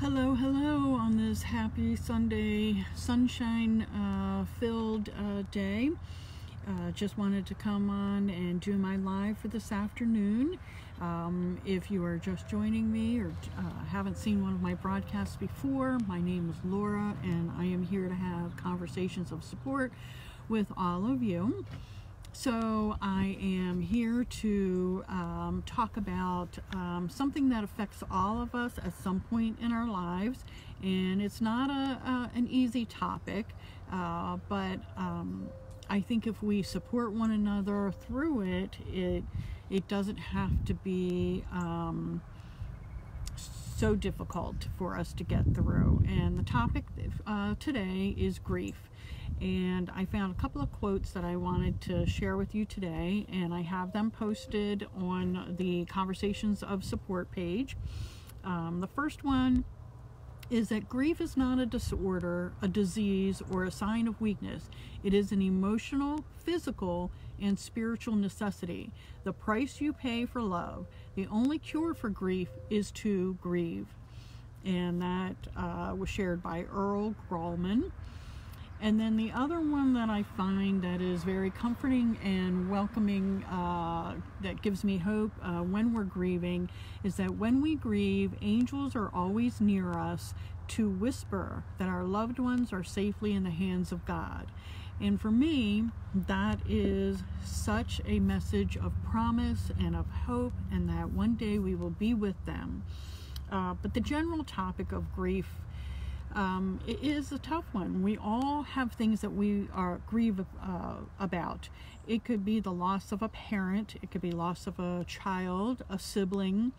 Hello, hello on this happy Sunday, sunshine uh, filled uh, day. Uh, just wanted to come on and do my live for this afternoon. Um, if you are just joining me or uh, haven't seen one of my broadcasts before, my name is Lora and I am here to have conversations of support with all of you. So I am here to um, talk about um, something that affects all of us at some point in our lives, and it's not a, a an easy topic, uh, but um, I think if we support one another through it, it it doesn't have to be um, so difficult for us to get through. And the topic uh, today is grief and I found a couple of quotes that I wanted to share with you today, and I have them posted on the Conversations of Support page. Um, the first one is that grief is not a disorder, a disease, or a sign of weakness. It is an emotional, physical, and spiritual necessity. The price you pay for love. The only cure for grief is to grieve. And that uh, was shared by Earl Grollman. And then the other one that I find that is very comforting and welcoming, uh, that gives me hope uh, when we're grieving, is that when we grieve, angels are always near us to whisper that our loved ones are safely in the hands of God. And for me, that is such a message of promise and of hope, and that one day we will be with them. Uh, but the general topic of grief um, it is a tough one. We all have things that we are grieve uh, about. It could be the loss of a parent. It could be loss of a child, a sibling,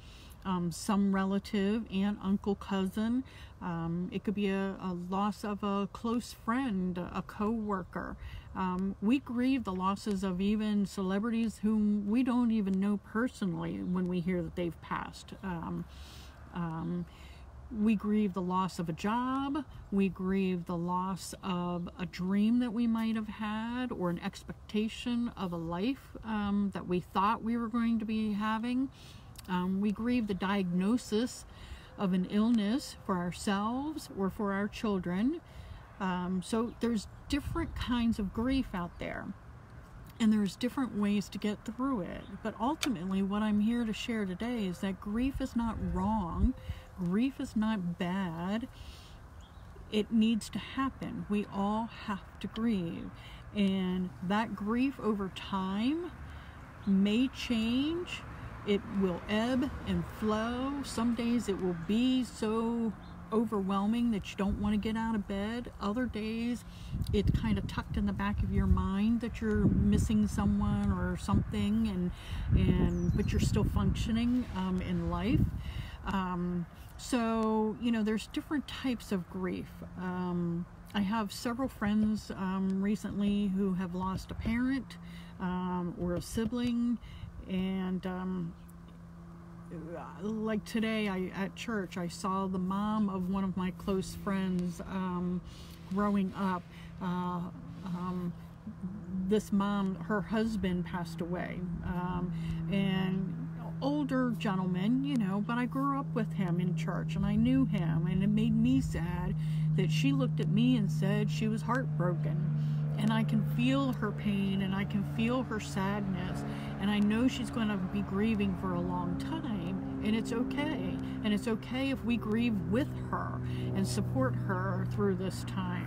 um, some relative, aunt, uncle, cousin. Um, it could be a, a, loss of a close friend, a co-worker. Um, we grieve the losses of even celebrities whom we don't even know personally when we hear that they've passed. We grieve the loss of a job, we grieve the loss of a dream that we might have had, or an expectation of a life um, that we thought we were going to be having. Um, we grieve the diagnosis of an illness for ourselves or for our children. Um, so there's different kinds of grief out there. And there's different ways to get through it. But ultimately, what I'm here to share today is that grief is not wrong grief is not bad. It needs to happen. We all have to grieve. And that grief over time may change. It will ebb and flow. Some days it will be so overwhelming that you don't want to get out of bed. Other days it's kind of tucked in the back of your mind that you're missing someone or something and and but you're still functioning um, in life. Um, so, you know, there's different types of grief. Um, I have several friends um, recently who have lost a parent um, or a sibling, and um, like today I, at church, I saw the mom of one of my close friends um, growing up. Uh, this mom, her husband passed away, and older gentleman, you know, but I grew up with him in church and I knew him and it made me sad that she looked at me and said she was heartbroken. And I can feel her pain and I can feel her sadness and I know she's going to be grieving for a long time and it's okay. And it's okay if we grieve with her and support her through this time.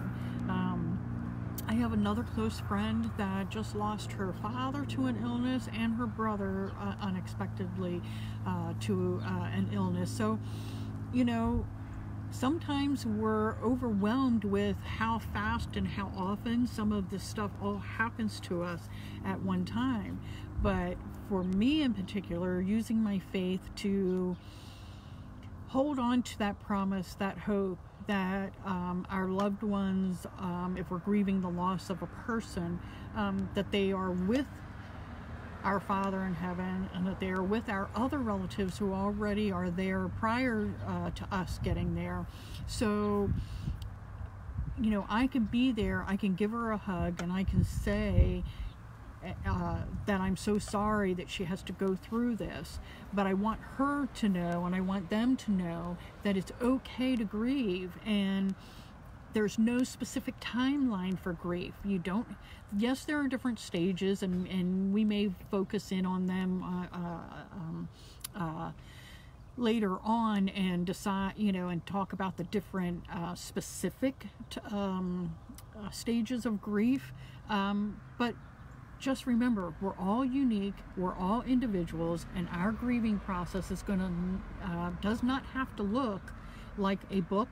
I have another close friend that just lost her father to an illness and her brother uh, unexpectedly uh, to uh, an illness. So, you know, sometimes we're overwhelmed with how fast and how often some of this stuff all happens to us at one time. But for me in particular, using my faith to hold on to that promise, that hope, that um, our loved ones, um, if we're grieving the loss of a person, um, that they are with our Father in heaven and that they are with our other relatives who already are there prior uh, to us getting there. So, you know, I can be there, I can give her a hug, and I can say, uh, that I'm so sorry that she has to go through this. But I want her to know and I want them to know that it's okay to grieve and there's no specific timeline for grief. You don't, yes, there are different stages and, and we may focus in on them uh, uh, um, uh, later on and decide, you know, and talk about the different uh, specific um, uh, stages of grief. Um, but just remember, we're all unique, we're all individuals, and our grieving process is going to, uh, does not have to look like a book,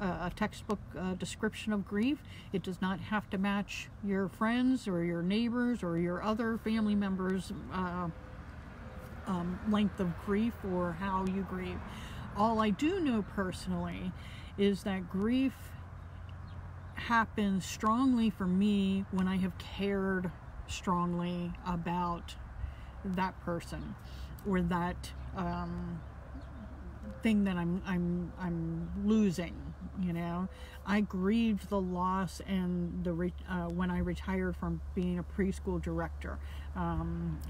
uh, a textbook uh, description of grief. It does not have to match your friends or your neighbors or your other family members' uh, um, length of grief or how you grieve. All I do know personally is that grief happens strongly for me when I have cared strongly about that person or that um, thing that I'm I'm I'm losing. You know, I grieved the loss and the uh, when I retired from being a preschool director. Um,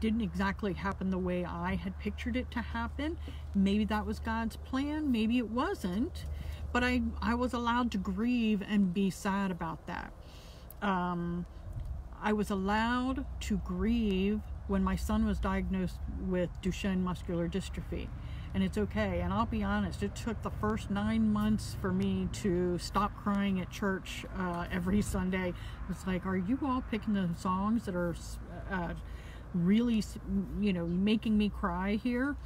didn't exactly happen the way I had pictured it to happen. Maybe that was God's plan. Maybe it wasn't. But I I was allowed to grieve and be sad about that. Um, I was allowed to grieve when my son was diagnosed with Duchenne muscular dystrophy. And it's okay. And I'll be honest, it took the first nine months for me to stop crying at church uh, every Sunday. It's like, are you all picking the songs that are uh, really, you know, making me cry here?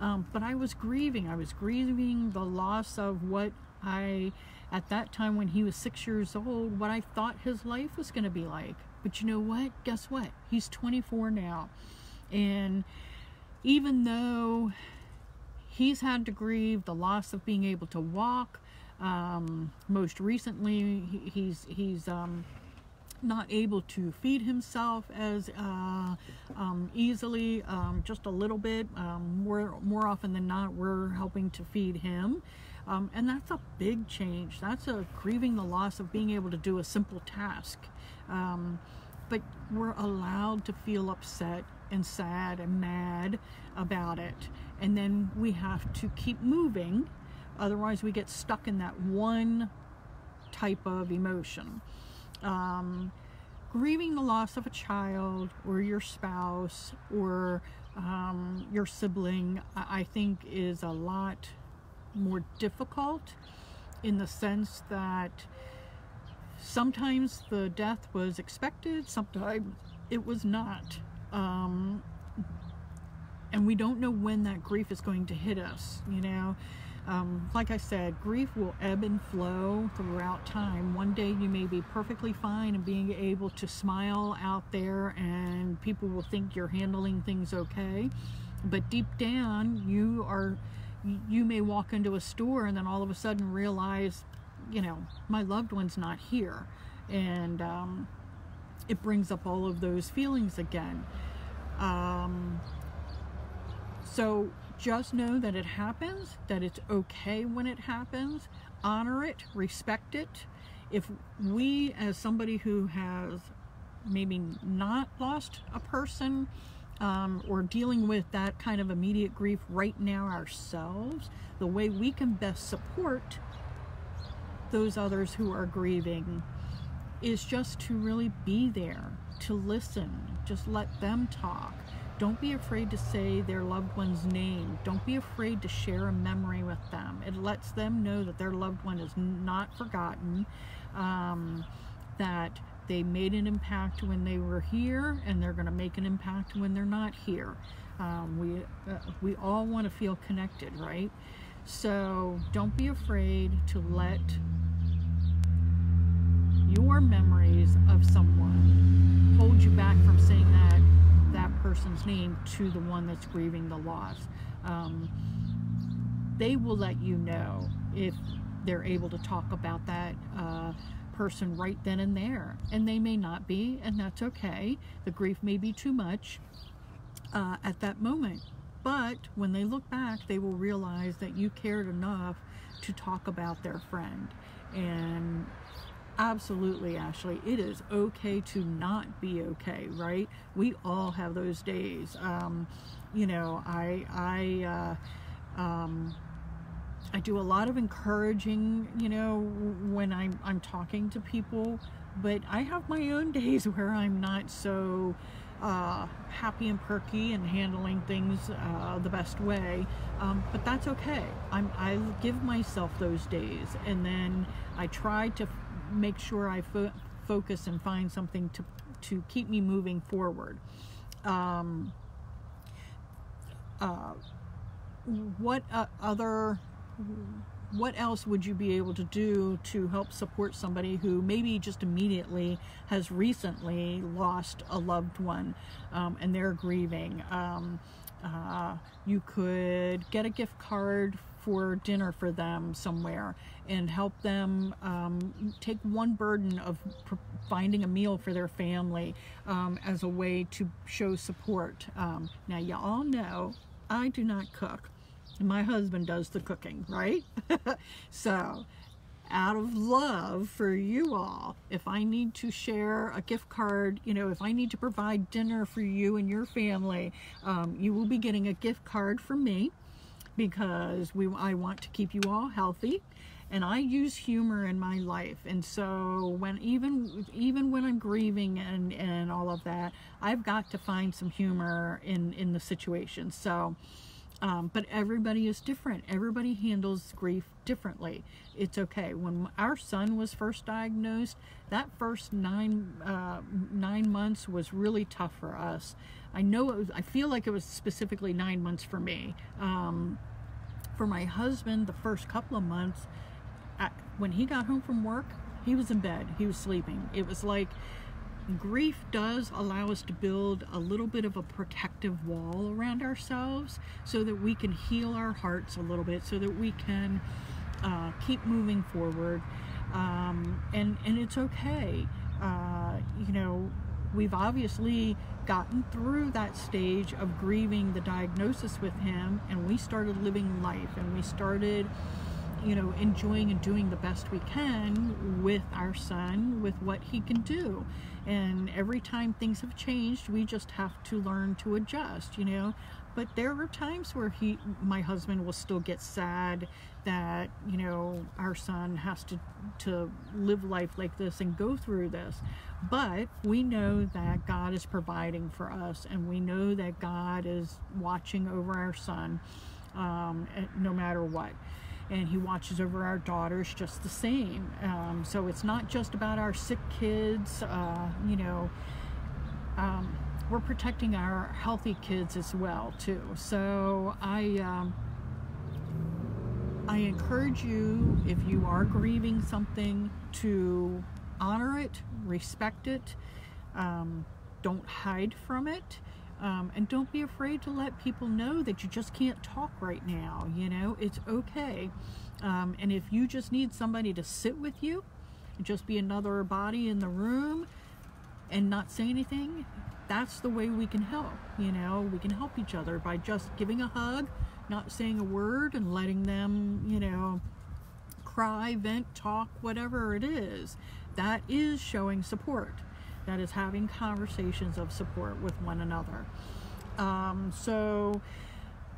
Um, but I was grieving. I was grieving the loss of what I, at that time when he was six years old, what I thought his life was going to be like. But you know what? Guess what? He's 24 now. And even though he's had to grieve the loss of being able to walk, um, most recently he's he's um, not able to feed himself as uh, um, easily, um, just a little bit. Um, more more often than not, we're helping to feed him. Um, and that's a big change. That's a grieving the loss of being able to do a simple task. Um, but we're allowed to feel upset and sad and mad about it. And then we have to keep moving. Otherwise, we get stuck in that one type of emotion. Um, grieving the loss of a child or your spouse or um, your sibling, I think, is a lot more difficult in the sense that sometimes the death was expected, sometimes it was not. Um, and we don't know when that grief is going to hit us, you know. Um, like I said, grief will ebb and flow throughout time. One day you may be perfectly fine and being able to smile out there, and people will think you're handling things okay. But deep down, you are, you may walk into a store and then all of a sudden realize you know, my loved one's not here. And um, it brings up all of those feelings again. Um, so just know that it happens, that it's okay when it happens, honor it, respect it. If we, as somebody who has maybe not lost a person um, or dealing with that kind of immediate grief right now ourselves, the way we can best support those others who are grieving is just to really be there, to listen, just let them talk. Don't be afraid to say their loved one's name. Don't be afraid to share a memory with them. It lets them know that their loved one is not forgotten, um, that they made an impact when they were here and they're going to make an impact when they're not here. Um, we, uh, we all want to feel connected, right? So don't be afraid to let your memories of someone hold you back from saying that that person's name to the one that's grieving the loss. Um, they will let you know if they're able to talk about that uh, person right then and there. And they may not be, and that's okay. The grief may be too much uh, at that moment. But when they look back, they will realize that you cared enough to talk about their friend. And Absolutely, Ashley. It is okay to not be okay, right? We all have those days. Um, you know, I, I, uh, um, I do a lot of encouraging, you know, when I'm, I'm talking to people, but I have my own days where I'm not so uh, happy and perky and handling things uh, the best way. Um, but that's okay. I'm, I give myself those days and then I try to make sure I fo focus and find something to, to keep me moving forward. Um, uh, what uh, other what else would you be able to do to help support somebody who maybe just immediately has recently lost a loved one um, and they're grieving? Um, uh, you could get a gift card for dinner for them somewhere and help them um, take one burden of finding a meal for their family um, as a way to show support. Um, now, you all know I do not cook my husband does the cooking, right? so, out of love for you all, if I need to share a gift card, you know, if I need to provide dinner for you and your family, um, you will be getting a gift card from me because we I want to keep you all healthy and I use humor in my life and so when even even when I'm grieving and and all of that I've got to find some humor in in the situation so um, but everybody is different. Everybody handles grief differently. It's okay. When our son was first diagnosed, that first nine uh, nine months was really tough for us. I know it was, I feel like it was specifically nine months for me. Um, for my husband, the first couple of months, I, when he got home from work, he was in bed. He was sleeping. It was like grief does allow us to build a little bit of a protective wall around ourselves so that we can heal our hearts a little bit so that we can uh, keep moving forward. Um, and and it's okay. Uh, you know we've obviously gotten through that stage of grieving the diagnosis with him and we started living life and we started you know, enjoying and doing the best we can with our son, with what he can do. And every time things have changed, we just have to learn to adjust, you know. But there are times where he, my husband will still get sad that, you know, our son has to, to live life like this and go through this. But we know that God is providing for us and we know that God is watching over our son um, no matter what and he watches over our daughters just the same. Um, so it's not just about our sick kids, uh, you know. Um, we're protecting our healthy kids as well too. So I um, I encourage you if you are grieving something to honor it, respect it, um, don't hide from it. Um, and don't be afraid to let people know that you just can't talk right now. You know, it's okay. Um, and if you just need somebody to sit with you, just be another body in the room and not say anything, that's the way we can help. You know, we can help each other by just giving a hug, not saying a word, and letting them, you know, cry, vent, talk, whatever it is. That is showing support that is having conversations of support with one another. Um, so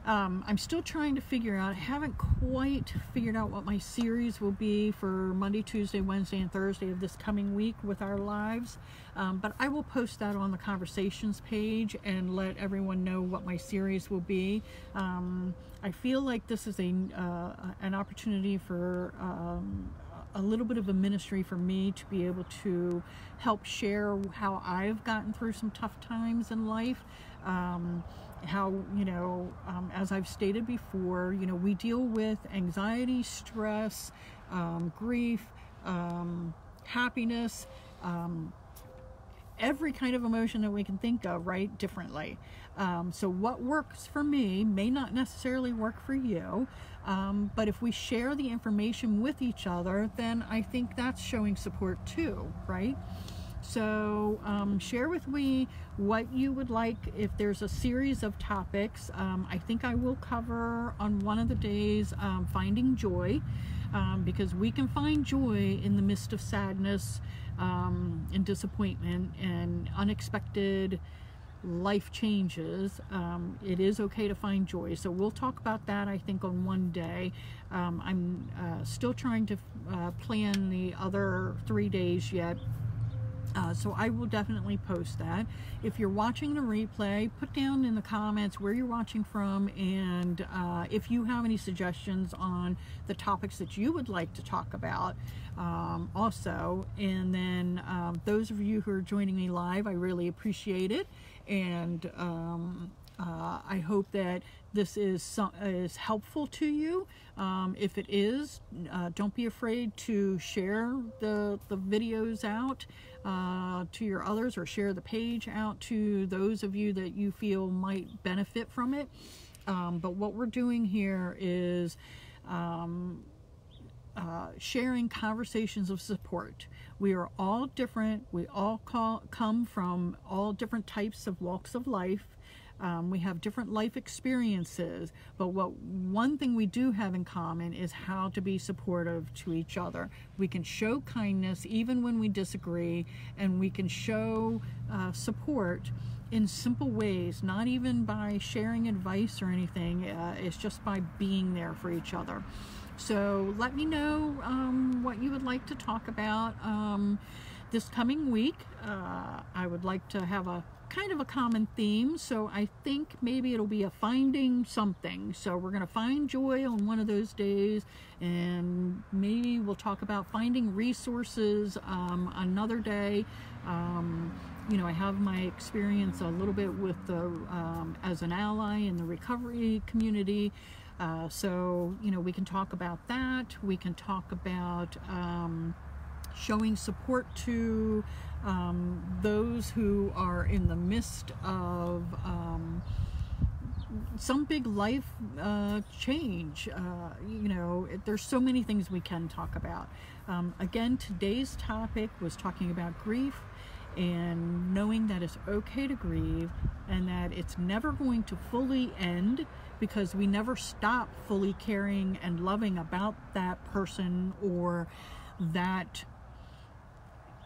um, I'm still trying to figure out, I haven't quite figured out what my series will be for Monday, Tuesday, Wednesday, and Thursday of this coming week with our lives. Um, but I will post that on the conversations page and let everyone know what my series will be. Um, I feel like this is a uh, an opportunity for um, a little bit of a ministry for me to be able to help share how I've gotten through some tough times in life. Um, how, you know, um, as I've stated before, you know, we deal with anxiety, stress, um, grief, um, happiness, um, every kind of emotion that we can think of, right, differently. Um, so what works for me may not necessarily work for you, um, but if we share the information with each other, then I think that's showing support too, right? So um, share with me what you would like if there's a series of topics. Um, I think I will cover on one of the days um, finding joy. um, because we can find joy in the midst of sadness um, and disappointment and unexpected life changes, um, it is okay to find joy. So we'll talk about that, I think, on one day. Um, I'm uh, still trying to uh, plan the other three days yet. Uh, so I will definitely post that. If you're watching the replay, put down in the comments where you're watching from and uh, if you have any suggestions on the topics that you would like to talk about um, also. And then um, those of you who are joining me live, I really appreciate it. And um, uh, I hope that this is some, is helpful to you. Um, if it is, uh, don't be afraid to share the, the videos out uh, to your others or share the page out to those of you that you feel might benefit from it. Um, but what we're doing here is um, uh, sharing conversations of support. We are all different. We all call, come from all different types of walks of life. Um, we have different life experiences, but what one thing we do have in common is how to be supportive to each other. We can show kindness even when we disagree, and we can show uh, support in simple ways, not even by sharing advice or anything. Uh, it's just by being there for each other. So let me know um, what you would like to talk about um, this coming week. Uh, I would like to have a kind of a common theme so I think maybe it'll be a finding something. So we're gonna find joy on one of those days and maybe we'll talk about finding resources um, another day. Um, you know I have my experience a little bit with the um, as an ally in the recovery community uh, so you know we can talk about that we can talk about um, showing support to um, those who are in the midst of um, some big life uh, change. Uh, you know, there's so many things we can talk about. Um, again, today's topic was talking about grief and knowing that it's okay to grieve and that it's never going to fully end because we never stop fully caring and loving about that person or that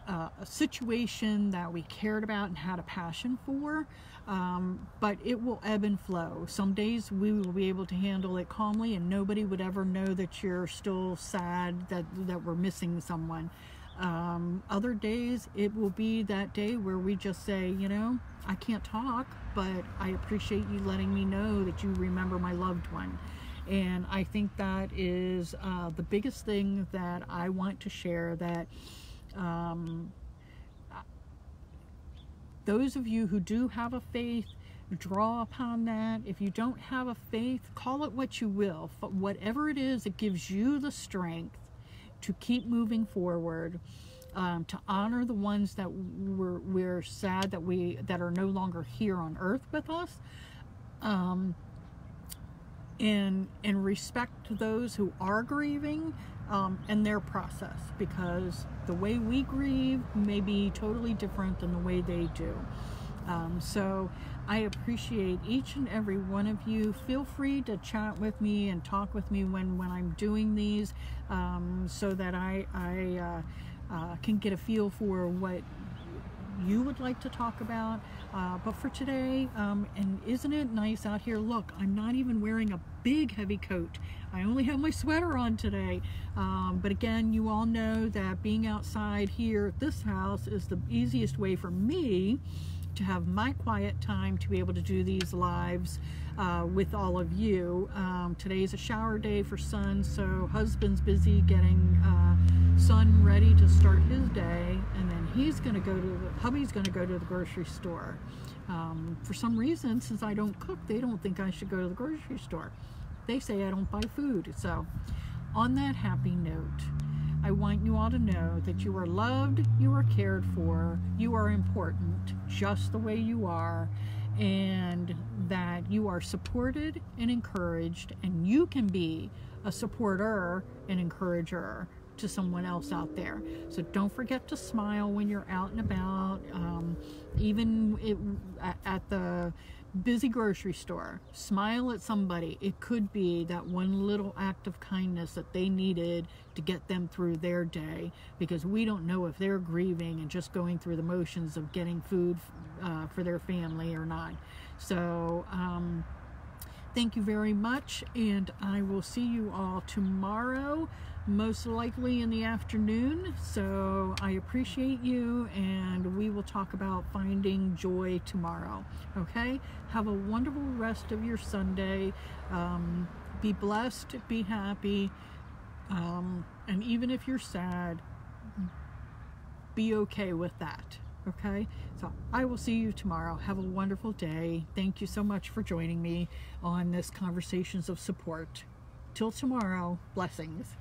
uh, situation that we cared about and had a passion for, um, but it will ebb and flow. Some days we will be able to handle it calmly and nobody would ever know that you're still sad that, that we're missing someone. Um, other days it will be that day where we just say, you know, I can't talk, but I appreciate you letting me know that you remember my loved one. And I think that is uh, the biggest thing that I want to share that um, those of you who do have a faith, draw upon that. If you don't have a faith, call it what you will. But whatever it is, it gives you the strength to keep moving forward, um, to honor the ones that we're, we're sad that we that are no longer here on earth with us. Um, and and respect to those who are grieving um, and their process because the way we grieve may be totally different than the way they do. Um, so I appreciate each and every one of you. Feel free to chat with me and talk with me when, when I'm doing these um, so that I, I uh, uh, can get a feel for what you would like to talk about. Uh, but for today, um, and isn't it nice out here? Look, I'm not even wearing a big heavy coat. I only have my sweater on today. Um, but again, you all know that being outside here at this house is the easiest way for me to have my quiet time to be able to do these lives uh, with all of you. Um, today's a shower day for son, so husband's busy getting uh, son ready to start his day, and then he's going to go to the hubby's going to go to the grocery store. Um, for some reason, since I don't cook, they don't think I should go to the grocery store. They say I don't buy food. So, on that happy note, I want you all to know that you are loved, you are cared for, you are important just the way you are, and that you are supported and encouraged, and you can be a supporter and encourager to someone else out there. So don't forget to smile when you're out and about, um, even it, at the busy grocery store, smile at somebody. It could be that one little act of kindness that they needed to get them through their day because we don't know if they're grieving and just going through the motions of getting food uh, for their family or not. So, um, thank you very much, and I will see you all tomorrow most likely in the afternoon. So I appreciate you, and we will talk about finding joy tomorrow. Okay? Have a wonderful rest of your Sunday. Um, be blessed, be happy, um, and even if you're sad, be okay with that. Okay, so I will see you tomorrow. Have a wonderful day. Thank you so much for joining me on this Conversations of Support. Till tomorrow, blessings.